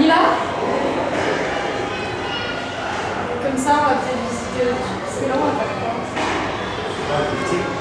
mis là. Comme ça, on va peut-être visiter. Parce que là, on.